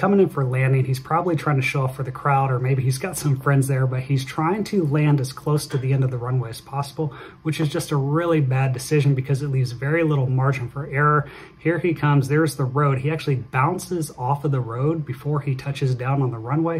coming in for landing. He's probably trying to show off for the crowd, or maybe he's got some friends there, but he's trying to land as close to the end of the runway as possible, which is just a really bad decision because it leaves very little margin for error. Here he comes, there's the road. He actually bounces off of the road before he touches down on the runway.